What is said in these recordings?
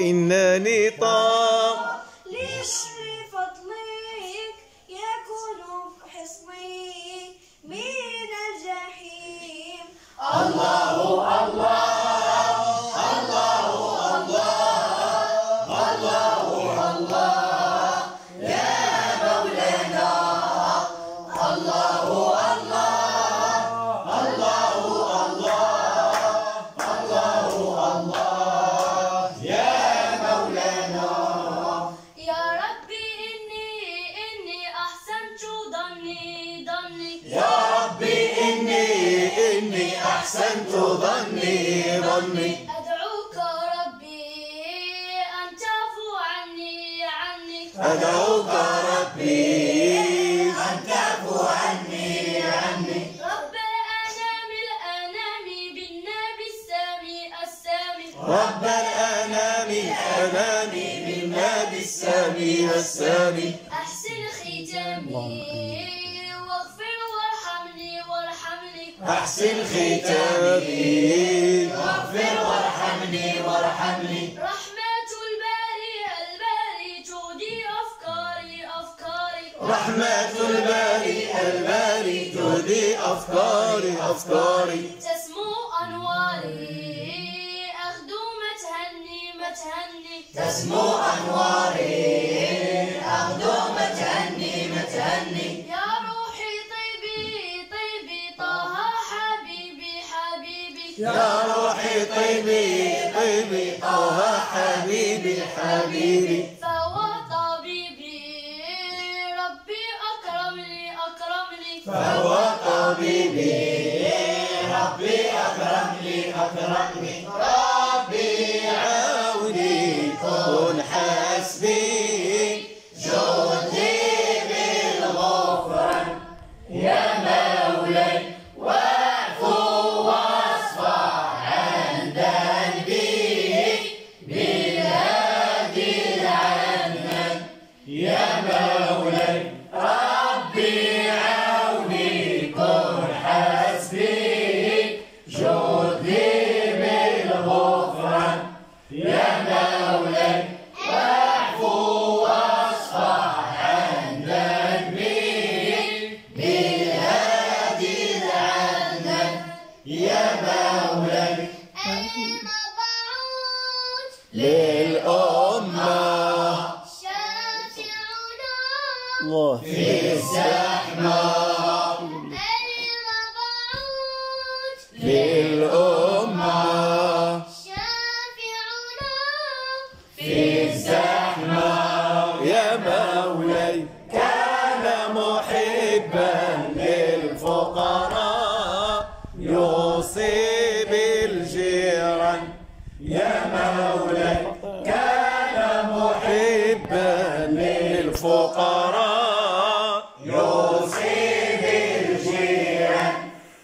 إنني طاغ إني أحسنت ظني ظني. أدعوك ربي أن تعفو عني عني. أدعوك ربي أن تعفو عني عني. رب الأنام الأنام بالنبي السامي السامي. رب الأنام الأنام بالنبي السامي السامي. أحسن ختامي. واغفر وارحمني وارحمني. رحمة الباري الباري تهدي أفكاري أفكاري. رحمة الباري الباري تهدي أفكاري أفكاري. تسمو أنواري. أغدو متهني متهني. تسمو أنواري. أغدو متهني طيبي طيبي طه حبيبي حبيبي. فهو طبيبي ربي أكرمني أكرمني. فهو طبيبي ربي أكرمني أكرمني. ربي عوني كن للأمة. شافعنا الله في الزحمة المبعوث للأمة. شافعنا في الزحمة. يا مولاي كان محبا للفقراء. يوصي بالجيران. يا مولاي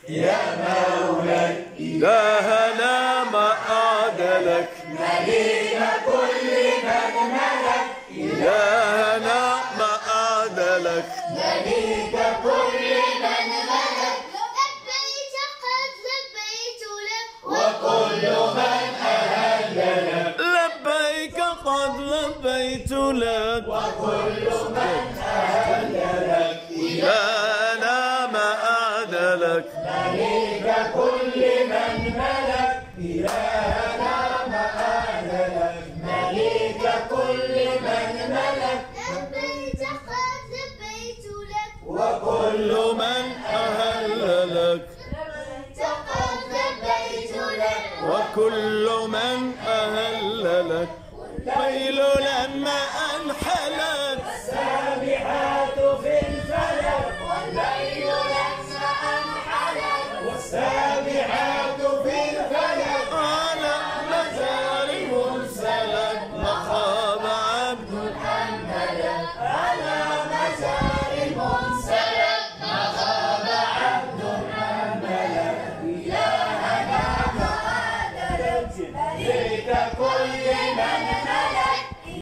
يا مولاي لا هلا ما أعدلك. مليك كل من ملك. إلهنا ما أعدلك. لبيك كل من ملك. لبيت قد لبيت لك وكل من أهل لك لبيك قد لبيت لك. وكل من أعدلك مليك كل من ملك. إلهنا ما أعدلك مليك كل من ملك لبيت قد لبيت لك وكل من أهل لك لبيت قد لبيت لك. وكل على مزاج